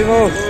Timos.